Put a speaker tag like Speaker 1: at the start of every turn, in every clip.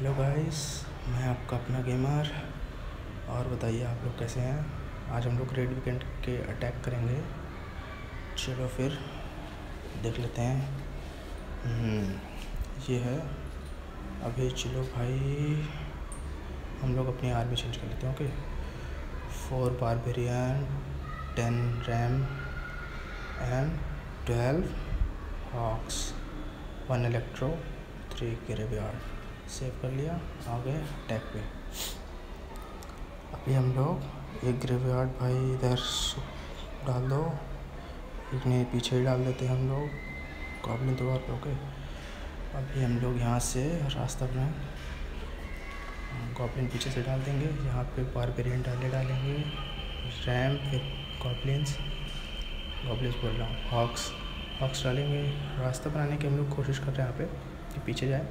Speaker 1: Hello guys मैं आपका अपना गेमर और बताइए आप लोग कैसे हैं? आज हम लोग रेड वीकेंड के अटैक करेंगे। चलो फिर देख लेते हैं। हम्म, ये है। अभी चलो भाई हम लोग अपनी आर्मी चेंज कर लेते हैं okay four barbarian ten ram and twelve hogs one electro three graveyard save कर लिया, आ गए टैग पे। अभी हम लोग एक ग्रेवयार्ड भाई इधर डाल दो। एक नहीं पीछे ही डाल देते हम लोग। गॉबलिन तो और ओके अभी हम लोग यहाँ से रास्ता बनाए। गॉबलिन पीछे से डाल देंगे। यहाँ पे बारबेरियन डाले डालेंगे। रैम फिर गॉबलिन्स गॉबलिन्स बोल रहा हूँ हॉक्स हॉक्स डालेंगे। रास्ता बनाने की हम लोग कोशिश कर रहे हैं यहाँ पे कि पीछे जाए।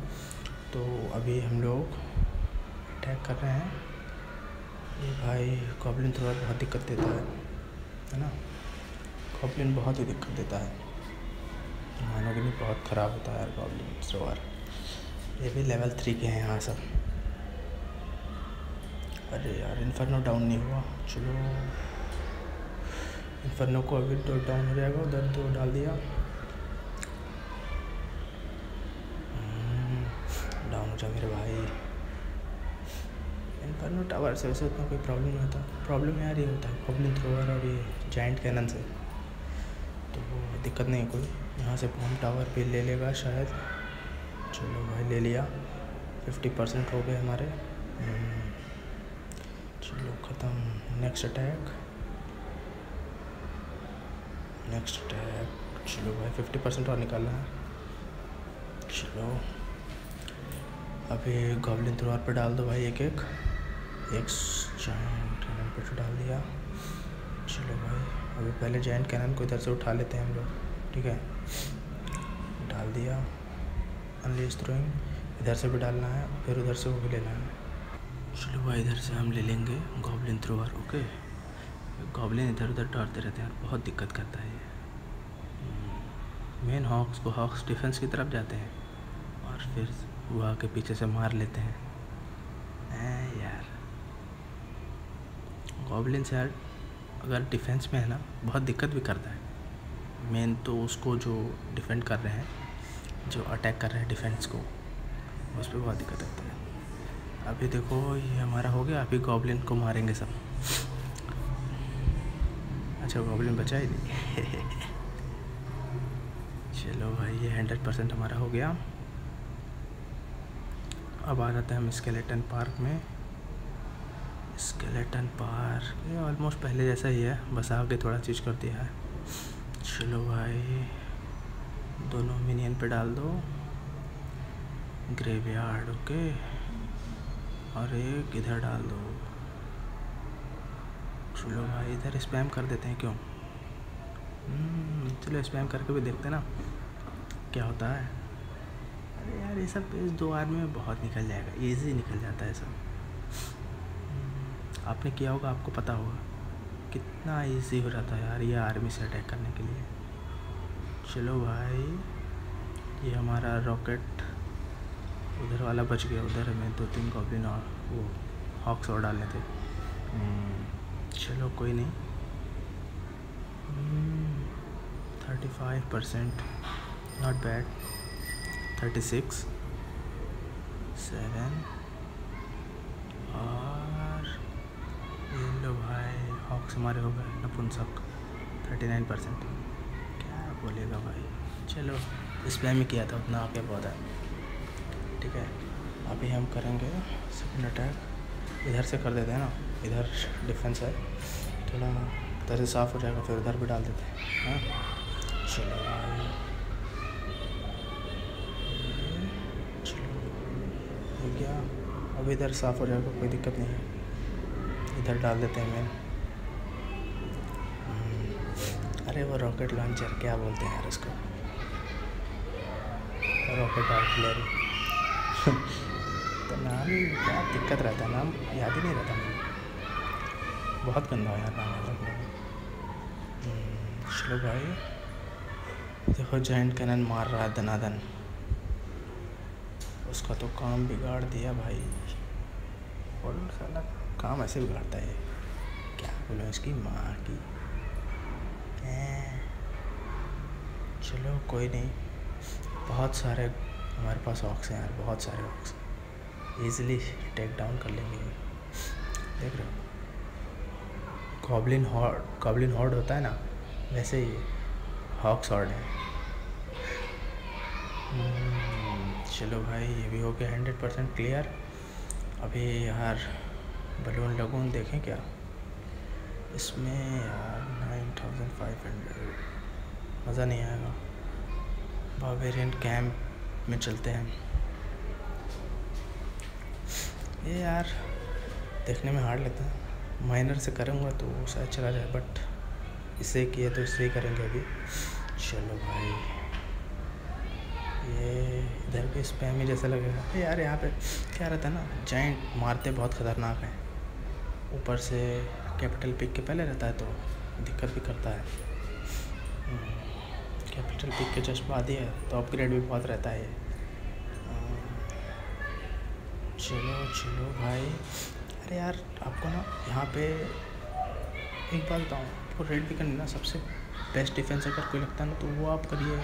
Speaker 1: तो अभी हम लोग अटैक कर रहे हैं। ये भाई कॉबलिन थोड़ा बहुत दिक्कत देता है है ना? कॉबलिन बहुत ही दिक्कत देता है। मानोगे नहीं बहुत ख़राब होता है कॉबलिन सवार ये भी लेवल थ्री के हैं यहाँ सब। अरे यार इन्फर्नो डाउन नहीं हुआ। चलो। इन्फर्नो को अभी तो डाउन हो जाएगा, उधर तो डाल दिया डाउन हो जा मेरे भाई। इन्फर्नो टावर से वैसे उतना कोई प्रॉब्लम नहीं होता। प्रॉब्लम यार ये होता है पब्लिक थ्रोअर और ये जाइंट कैनन से। तो दिक्कत नहीं है कोई। यहाँ से बॉम टावर भी ले लेगा शायद। चलो भाई ले लिया। फिफ्टी परसेंट हो गए हमारे। हम्म, चलो ख़त्म। नेक्स्ट अटैक नेक्स्ट अटैक चलो भाई फिफ्टी परसेंट और निकालना है। चलो। अभी गॉबलिन थ्रोअर पे डाल दो भाई एक एक। एक जॉइंट कैनन पे तो डाल दिया। चलो भाई, अभी पहले जॉइंट कैनन को इधर से उठा लेते हैं हम लोग, ठीक है? डाल दिया। अनलीज थ्रोइंग इधर से भी डालना है, फिर उधर से वो भी लेना है। चलो भाई, इधर से हम ले लेंगे गॉबलिन थ्रोअर ओके गॉबलिन इधर उधर डालते रहते हैं बहुत दिक्कत करता है मेन हॉक्स को हॉक्स डिफेंस की तरफ़ जाते हैं। और फिर वो आके पीछे से मार लेते हैं। यार। गॉबलिन से यार, अगर डिफेंस में है ना, बहुत दिक्कत भी करता है। मेन तो उसको जो डिफेंड कर रहे हैं, जो अटैक कर रहे हैं डिफेंस को, उस पर बहुत दिक्कत होता है। अभी देखो, ये हमारा हो गया, अभी गॉबलिन को मारेंगे सब। अच्छा गॉबलिन बचा ही नहीं। चलो भाई, ये हंड्रेड परसेंट हमारा हो गया। अब आ जाते हैं हम स्केलेटन पार्क में। स्केलेटन पार्क ये ऑलमोस्ट पहले जैसा ही है बस आगे थोड़ा चीज़ कर दिया है। चलो भाई दोनों मिनियन पे डाल दो। ग्रेवयार्ड ओके और एक इधर डाल दो। चलो भाई इधर स्पैम कर देते हैं क्यों? हम्म, चलो स्पैम करके भी देखते ना क्या होता है। अरे यार, ये सब इस दो आर्मी में बहुत निकल जाएगा। ईजी निकल जाता है सब। आपने किया होगा, आपको पता होगा। कितना ईजी हो जाता है यार ये आर्मी से अटैक करने के लिए। चलो भाई, ये हमारा रॉकेट उधर वाला बच गया। उधर हमें दो तीन गॉबलिन और वो हॉक्स और डालने थे। चलो, कोई नहीं। Thirty five percent not bad thirty six seven और ये लो भाई हॉक्स हमारे हो गए, नपुंसक थर्टी नाइन परसेंट क्या बोलेगा भाई? चलो स्पैम ही किया था, उतना आगे बहुत है। ठीक है, अभी हम करेंगे सेकेंड अटैक इधर से कर देते हैं ना, इधर डिफेंस है। थोड़ा इधर से साफ़ हो जाएगा, फिर उधर भी डाल देते हैं। हाँ? चलो भाई। हो गया। अब इधर साफ़ हो जाएगा, कोई दिक्कत नहीं है। इधर डाल देते हैं मैं अरे वो रॉकेट लॉन्चर क्या बोलते हैं यार उसको? रॉकेट आर्टिलरी तो नाम क्या दिक्कत रहता है, नाम याद ही नहीं रहता मुझे। बहुत गंदा है यार नाम रखने चलो भाई। देखो जॉइंट कैनन मार रहा है दनादन उसका तो काम बिगाड़ दिया भाई। और साला काम ऐसे बिगाड़ता है। क्या बोलो इसकी माँ की? चलो कोई नहीं। बहुत सारे हमारे पास ऑक्स हैं यार, बहुत सारे ऑक्स ईज़िली टेक डाउन कर लेंगे। देख रहे हो? गॉबलिन हॉर्ड गॉबलिन हॉर्ड होता है ना, वैसे ही हॉक्स हॉर्ड है। चलो भाई, ये भी हो गया हंड्रेड परसेंट क्लियर अभी यार बलून लगून देखें क्या? इसमें यार नाइन थाउज़ेंड फाइव हंड्रेड मज़ा नहीं आएगा। बावेरियन कैंप में चलते हैं ये यार देखने में हार्ड लगता है। माइनर से करूँगा तो शायद चला जाए बट इसे किए तो इससे ही करेंगे अभी। चलो भाई, ये इधर भी स्पैम ही जैसा लगेगा। यार, यहाँ पे क्या रहता है ना जॉइंट मारते बहुत ख़तरनाक हैं। ऊपर से कैपिटल पिक के पहले रहता है तो दिक्कत भी करता है। कैपिटल पिक के जस्ट बाद ही है तो अपग्रेड भी बहुत रहता है चलो चलो भाई। अरे यार, आपको ना यहाँ पे एक बात बताऊँ, आपको रेड भी करनी ना, सबसे बेस्ट डिफेंस अगर कोई लगता है ना तो वो आप करिए।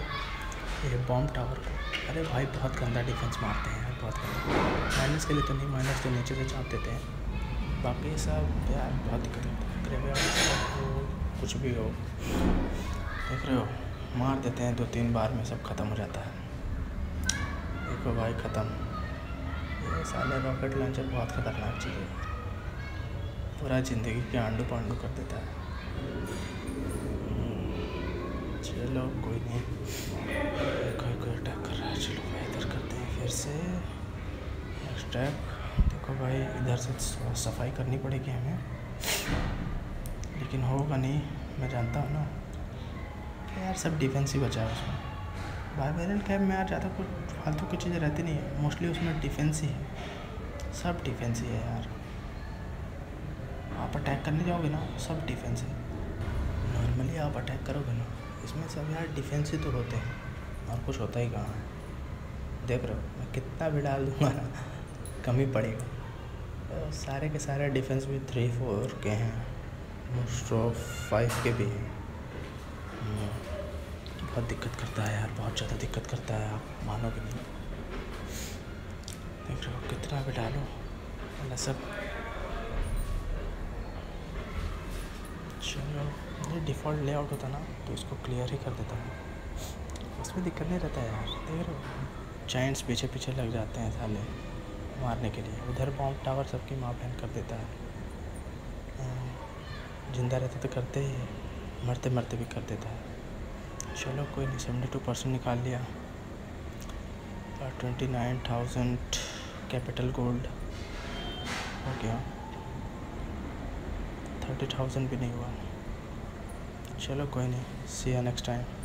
Speaker 1: ये बॉम्ब टावर को। अरे भाई, बहुत गंदा डिफेंस मारते हैं यार, बहुत गंदा। माइनस के लिए तो नहीं माइनस तो नीचे से चाप देते हैं। बाकी सब, यार, बहुत दिक्कत होता है। कुछ भी हो। देख रहे हो, मार देते हैं, दो तीन बार में सब ख़त्म हो जाता है। देखो भाई, ख़त्म। ये साले रॉकेट लॉन्चर बहुत ख़तरनाक चीज़ है। पूरा ज़िंदगी के आंडू पांडू कर देता है। चलो, कोई नहीं। कोई कोई अटैक कर रहा है। चलो, भाई, इधर करते हैं फिर से। अटैक देखो भाई, इधर से सफ़ाई करनी पड़ेगी हमें। लेकिन होगा नहीं, मैं जानता हूँ ना। यार, सब डिफेंस ही बचा है उसमें। बारबेरियन कैब में यार ज़्यादा कुछ फालतू की चीज़ें रहती नहीं है। मोस्टली उसमें डिफेंस ही है। सब डिफेंस ही है यार। आप अटैक करने जाओगे ना, सब डिफेंस है। नॉर्मली आप अटैक करोगे ना। इसमें सब यार डिफेंस ही तो होते हैं। और कुछ होता ही कहाँ है? देख रहे हो, मैं कितना भी डाल दूँगा ना, कम ही पड़ेगा। तो सारे के सारे डिफेंस भी थ्री फोर के हैं। मोस्ट ऑफ़ फाइव के भी हैं। हम्म। बहुत दिक्कत करता है यार, बहुत ज़्यादा दिक्कत करता है, आप मानोगे नहीं। देख रहे हो, कितना भी डालो मतलब सब। चलो। ये डिफ़ॉल्ट लेआउट होता ना तो इसको क्लियर ही कर देता हूँ। उसमें दिक्कत नहीं रहता यार देख रहे जाइंट्स पीछे पीछे लग जाते हैं साले मारने के लिए। उधर बॉम्ब टावर सबकी माँ बहन कर देता है। हाँ, ज़िंदा रहते तो करते ही मरते मरते भी कर देता है। चलो कोई नहीं सेवेंटी टू परसेंट निकाल लिया। और twenty nine thousand capital gold हो गया। थर्टी थाउज़ेंड भी नहीं हुआ। चलो कोई नहीं सी या नेक्स्ट टाइम